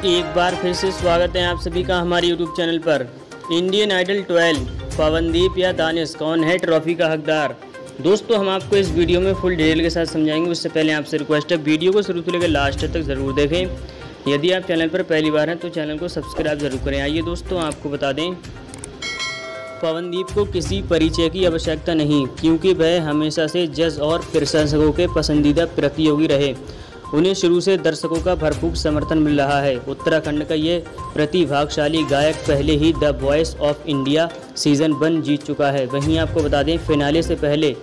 एक बार फिर से स्वागत है आप सभी का हमारे यूट्यूब चैनल पर। इंडियन आइडल 12 पवनदीप या दानिश, कौन है ट्रॉफी का हकदार? दोस्तों, हम आपको इस वीडियो में फुल डिटेल के साथ समझाएँगे। उससे पहले आपसे रिक्वेस्ट है, वीडियो को शुरू से लेकर लास्ट तक ज़रूर देखें। यदि आप चैनल पर पहली बार हैं तो चैनल को सब्सक्राइब ज़रूर करें। आइए दोस्तों, आपको बता दें, पवनदीप को किसी परिचय की आवश्यकता नहीं, क्योंकि वह हमेशा से जज और प्रशंसकों के पसंदीदा प्रतियोगी रहे। उन्हें शुरू से दर्शकों का भरपूर समर्थन मिल रहा है। उत्तराखंड का ये प्रतिभागशाली गायक पहले ही the voice of India season one जीत चुका है। वहीं आपको बता दें, फिनाले से पहले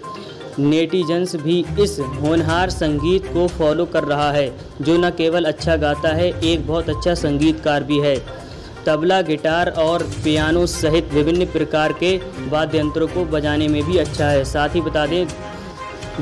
नेटिजन्स भी इस होनहार संगीत को फॉलो कर रहा है, जो न केवल अच्छा गाता है, एक बहुत अच्छा संगीतकार भी है। तबला, गिटार और पियानो सहित विभिन्न प्रकार के वाद्य यंत्रों को बजाने में भी अच्छा है। साथ ही बता दें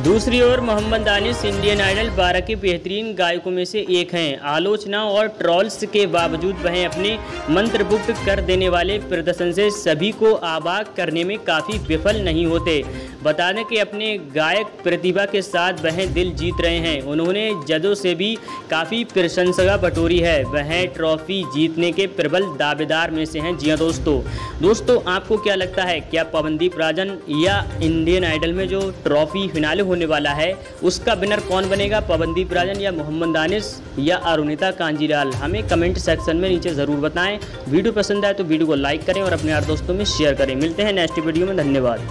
दूसरी ओर मोहम्मद दानिश इंडियन आइडल बारह के बेहतरीन गायकों में से एक हैं। आलोचना और ट्रॉल्स के बावजूद वह अपने मंत्रमुग्ध कर देने वाले प्रदर्शन से सभी को आबाक करने में काफ़ी विफल नहीं होते। बता दें कि अपने गायक प्रतिभा के साथ वह दिल जीत रहे हैं। उन्होंने जजों से भी काफ़ी प्रशंसा बटोरी है, वह ट्रॉफी जीतने के प्रबल दावेदार में से हैं। जी हाँ दोस्तों दोस्तों, आपको क्या लगता है, क्या पवनदीप राजन या इंडियन आइडल में जो ट्रॉफी फिनाले होने वाला है, उसका विनर कौन बनेगा? पवनदीप राजन या मोहम्मद दानिश या अरुणिता कांजीलाल? हमें कमेंट सेक्शन में नीचे ज़रूर बताएँ। वीडियो पसंद आए तो वीडियो को लाइक करें और अपने यार दोस्तों में शेयर करें। मिलते हैं नेक्स्ट वीडियो में, धन्यवाद।